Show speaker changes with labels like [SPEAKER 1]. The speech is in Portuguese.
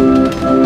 [SPEAKER 1] Música